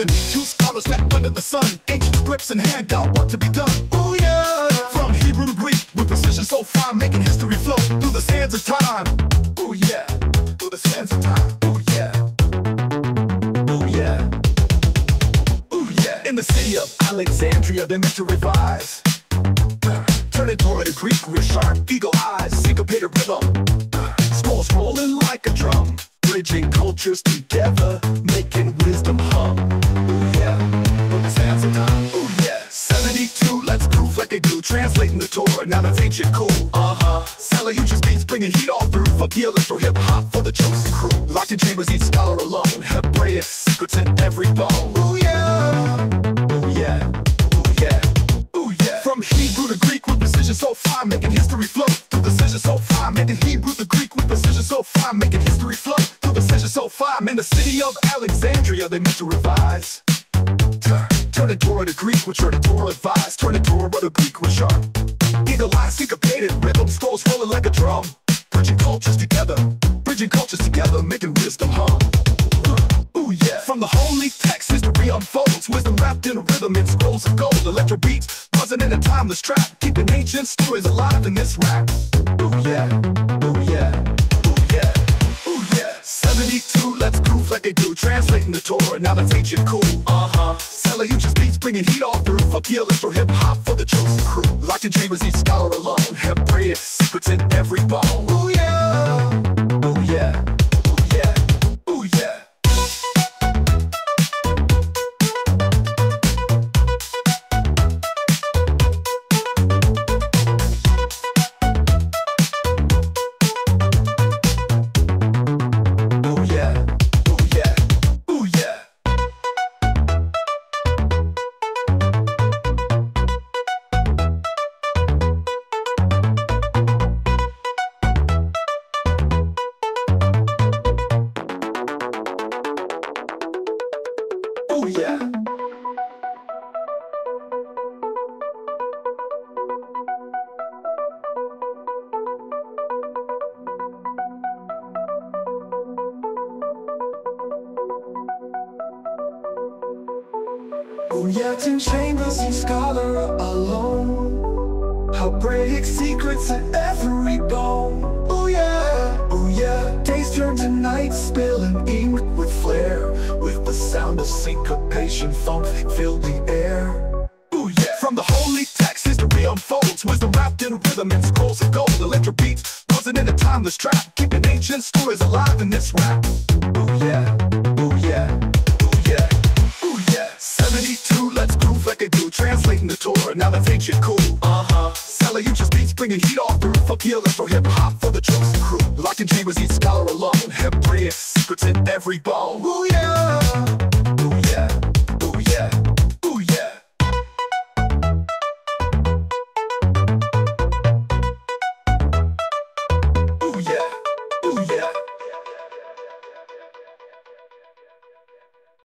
living. Two scholars met under the sun. Ancient scripts and handout what to be done. Oh yeah. From Hebrew to Greek with precision so fine, making history flow through the sands of time. Oh yeah. Through the sands of time. Oh yeah. Oh yeah. Oh yeah. In the city of Alexandria, they meant to revise. Toward a Greek with sharp eagle eyes, syncopated rhythm. Scrolls rolling like a drum, bridging cultures together, translating the Torah, now that's ancient cool. Uh-huh, Seleucia's beats bringing heat all through, for for hip hop for the chosen crew. Locked in chambers, each scholar alone, Hebraic secrets in every bone. Ooh yeah, ooh yeah, ooh yeah, ooh yeah. From Hebrew to Greek with precision so fine, making history flow through precision so fine, making Hebrew to Greek with precision so fine, making history flow through precision so fine. In the city of Alexandria, they meant to revise. Turn the Torah to Greek, which are the Torah advised. Turn the Torah to Greek, which are eagle eyes, syncopated rhythm, scrolls rolling like a drum. Bridging cultures together, bridging cultures together, making wisdom hum. Ooh yeah. From the holy text, history unfolds. Wisdom wrapped in a rhythm in scrolls of gold. Electro beats, buzzing in a timeless trap. Keeping ancient stories alive in this rap. Ooh yeah. That's ancient cool. Uh-huh. Seleucia's beats bringing heat all through. For PLS for hip hop for the chosen crew. Locked in chambers, each scholar alone. Hebraic secrets in every bone. Ooh yeah. Ooh yeah. Oh yeah, ten chambers, each scholar alone. Break secrets in every bone. Oh yeah, oh yeah. Days turn to nights, spilling ink with flair. With the sound of syncopation, funk fill the air. Ooh yeah. From the holy text, history unfolds. Wisdom wrapped in rhythm and scrolls of gold. Electric beats, buzzing in a timeless trap. Keeping ancient stories alive in this rap. Ooh yeah, tour, now that ain't shit cool. Uh-huh. Sally, you just beats, bringing heat off the roof. Up for hip hop for the troops and crew. Locked in G was each scholar alone. Hebrea, secrets in every bone. Ooh yeah, ooh yeah, ooh yeah, ooh yeah. Ooh yeah, ooh yeah.